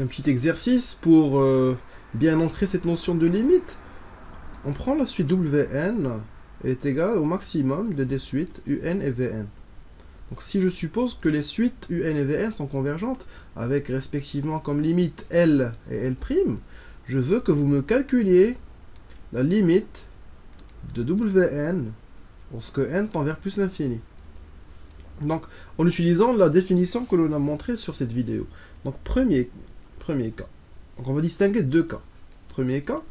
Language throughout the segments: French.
un petit exercice pour euh, bien ancrer cette notion de limite. On prend la suite Wn est égale au maximum de des suites Un et Vn. Donc si je suppose que les suites Un et Vn sont convergentes, avec respectivement comme limite L et L', je veux que vous me calculiez la limite de Wn lorsque n tend vers plus l'infini. Donc, en utilisant la définition que l'on a montrée sur cette vidéo. Donc, premier, cas. Donc, on va distinguer deux cas. Premier cas,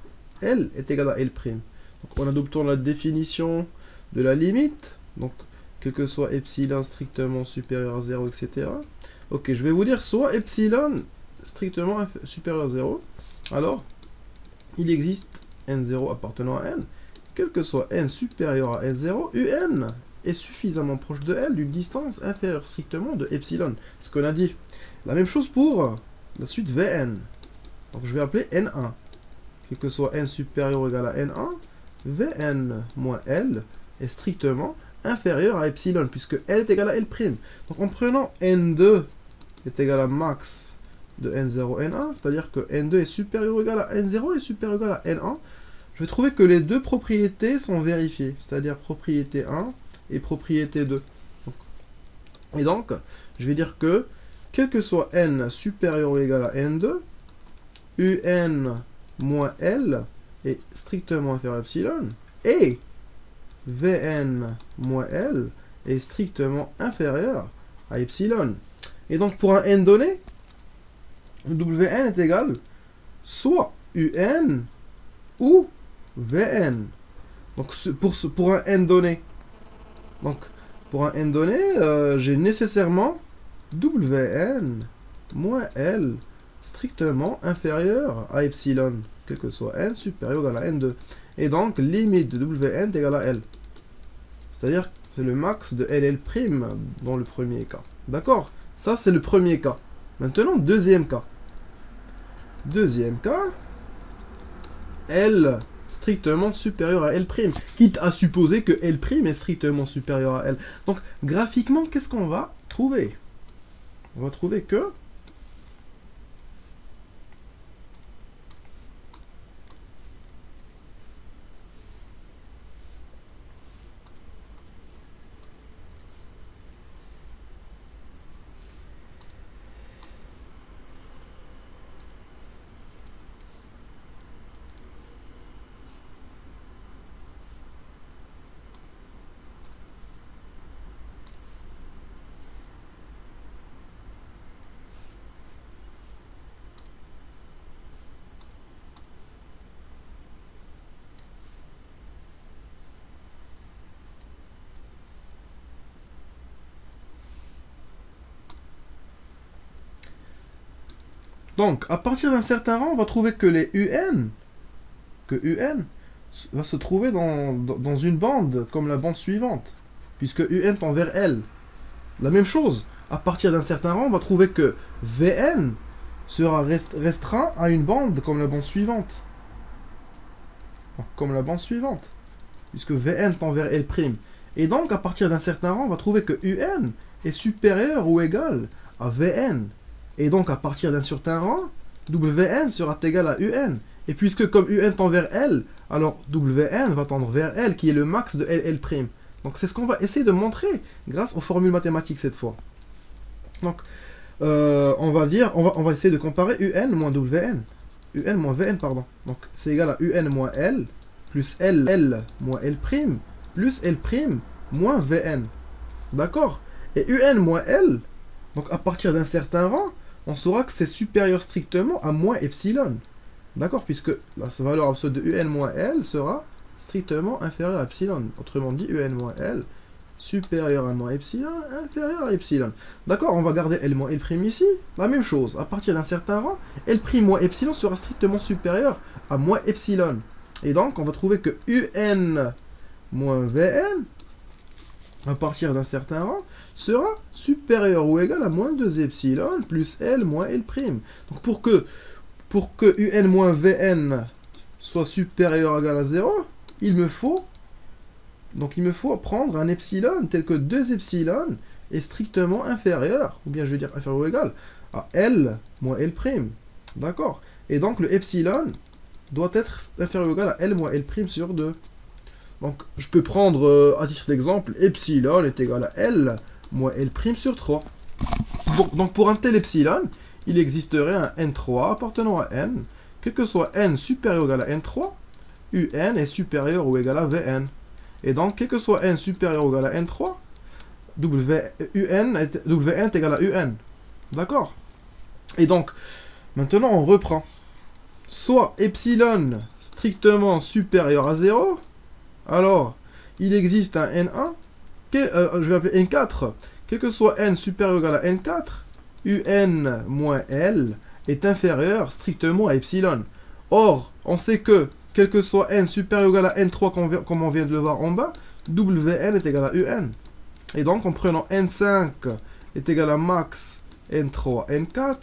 L est égal à L'. Donc, en adoptant la définition de la limite, donc, quel que soit epsilon strictement supérieur à 0, etc. Ok, je vais vous dire soit epsilon strictement supérieur à 0, alors, il existe n0 appartenant à n, quel que soit n supérieur à n0, un est suffisamment proche de L d'une distance inférieure strictement de epsilon. Ce qu'on a dit. La même chose pour la suite Vn. Donc je vais appeler N1. Quel que soit n supérieur ou égal à N1, Vn moins L est strictement inférieur à epsilon, puisque L est égal à L'. Donc en prenant N2 est égal à max de N0, N1, c'est-à-dire que N2 est supérieur ou égal à N0 et supérieur ou égal à N1, je vais trouver que les deux propriétés sont vérifiées, c'est-à-dire propriété 1 et propriété 2. Et donc, je vais dire que, quel que soit n supérieur ou égal à n2, un moins l est strictement inférieur à epsilon, et vn moins l est strictement inférieur à epsilon. Et donc, pour un n donné, wn est égal soit un ou vn. Donc, pour, un n donné, donc, pour un n donné, euh, j'ai nécessairement Wn moins L strictement inférieur à epsilon, quel que soit n supérieur à la n2. Et donc, limite de Wn est égale à L. C'est-à-dire c'est le max de LL' dans le premier cas. D'accord? Ça, c'est le premier cas. Maintenant, deuxième cas. Deuxième cas, L strictement supérieur à L', quitte à supposer que L' est strictement supérieur à L. Donc, graphiquement, qu'est-ce qu'on va trouver? On va trouver que Donc, à partir d'un certain rang, on va trouver que les UN, que UN va se trouver dans, une bande comme la bande suivante, puisque UN tend vers L. La même chose, à partir d'un certain rang, on va trouver que VN sera restreint à une bande comme la bande suivante. Comme la bande suivante. Puisque Vn tend vers L'. Et donc, à partir d'un certain rang, on va trouver que UN est supérieur ou égal à Vn. Et donc, à partir d'un certain rang, Wn sera égal à Un. Et puisque comme Un tend vers L, alors Wn va tendre vers L, qui est le max de LL'. Donc c'est ce qu'on va essayer de montrer grâce aux formules mathématiques cette fois. Donc, euh, on va dire, on va, on va essayer de comparer Un moins Wn. Un moins Vn, pardon. Donc c'est égal à Un moins L, plus L, L moins L', plus L' moins Vn. D'accord? Et Un moins L, donc à partir d'un certain rang, on saura que c'est supérieur strictement à moins epsilon. D'accord Puisque la valeur absolue de un moins L sera strictement inférieure à epsilon. Autrement dit, un moins L supérieur à moins epsilon, inférieur à epsilon. D'accord On va garder L moins L' ici. La même chose. À partir d'un certain rang, L' moins epsilon sera strictement supérieur à moins epsilon. Et donc, on va trouver que un moins Vn à partir d'un certain rang, sera supérieur ou égal à moins 2 epsilon plus L moins L'. Donc pour que, pour que UN moins Vn soit supérieur ou égal à 0, il me faut donc il me faut prendre un epsilon tel que 2 epsilon est strictement inférieur, ou bien je vais dire inférieur ou égal, à L moins L'. D'accord? Et donc le epsilon doit être inférieur ou égal à L moins L' sur 2. Donc je peux prendre euh, à titre d'exemple, epsilon est égal à L moins L' sur 3. Donc, pour un tel epsilon, il existerait un n3 appartenant à n, quel que soit n supérieur ou égal à n3, un est supérieur ou égal à vn. Et donc, quel que soit n supérieur ou égal à n3, wn, est, wn est égal à un. D'accord? Et donc, maintenant on reprend. Soit epsilon strictement supérieur à 0, alors il existe un n1, euh, je vais appeler n4, quel que soit n supérieur ou égal à n4, un moins L est inférieur strictement à epsilon. Or, on sait que, quel que soit n supérieur ou égal à n3, comme on vient de le voir en bas, wn est égal à un. Et donc, en prenant n5 est égal à max n3, n4,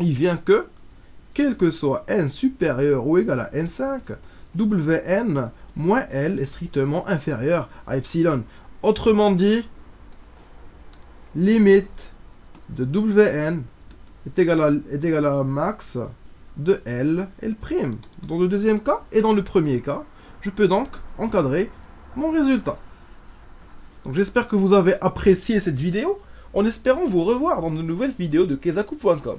il vient que, quel que soit n supérieur ou égal à n5, wn moins l est strictement inférieur à epsilon. Autrement dit, limite de Wn est égal à, est égal à max de L, L'. Dans le deuxième cas et dans le premier cas, je peux donc encadrer mon résultat. Donc j'espère que vous avez apprécié cette vidéo, en espérant vous revoir dans de nouvelles vidéos de kezaku.com.